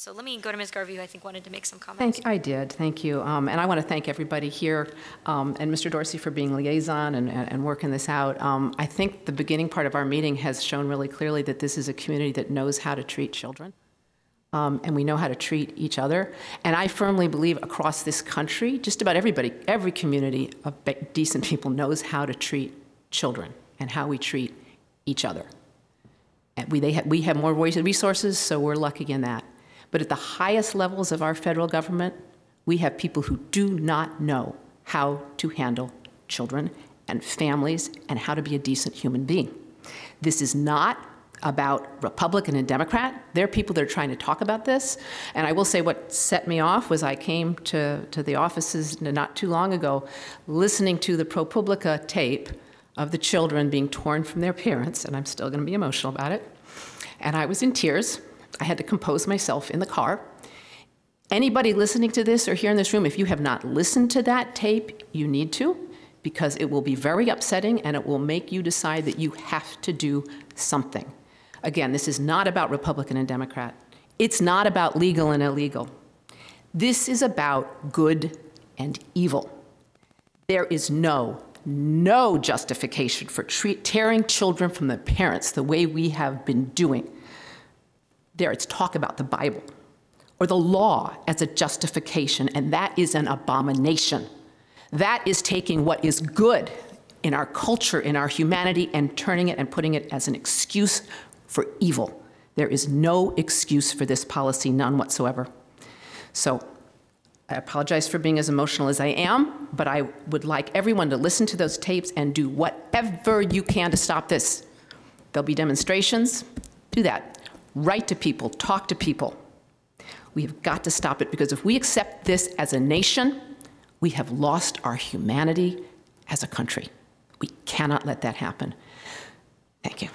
So let me go to Ms. Garvey, who I think wanted to make some comments. Thank, I did, thank you. Um, And I want to thank everybody here, um, and Mr. Dorsey for being liaison and, and working this out. Um, I think the beginning part of our meeting has shown really clearly that this is a community that knows how to treat children, um, and we know how to treat each other. And I firmly believe across this country, just about everybody, every community of decent people knows how to treat children and how we treat each other. And we, they ha- we have more resources, so we're lucky in that. But at the highest levels of our federal government, we have people who do not know how to handle children and families and how to be a decent human being. This is not about Republican and Democrat. There are people that are trying to talk about this. And I will say what set me off was I came to, to the offices not too long ago listening to the ProPublica tape of the children being torn from their parents, and I'm still going to be emotional about it. And I was in tears. I had to compose myself in the car. Anybody listening to this or here in this room, if you have not listened to that tape, you need to, because it will be very upsetting and it will make you decide that you have to do something. Again, this is not about Republican and Democrat. It's not about legal and illegal. This is about good and evil. There is no, no justification for tearing children from their parents the way we have been doing. There, it's talk about the Bible or the law as a justification, and that is an abomination. That is taking what is good in our culture, in our humanity, and turning it and putting it as an excuse for evil. There is no excuse for this policy, none whatsoever. So I apologize for being as emotional as I am, but I would like everyone to listen to those tapes and do whatever you can to stop this. There'll be demonstrations, do that. Write to people, talk to people. We have got to stop it because if we accept this as a nation, we have lost our humanity as a country. We cannot let that happen. Thank you.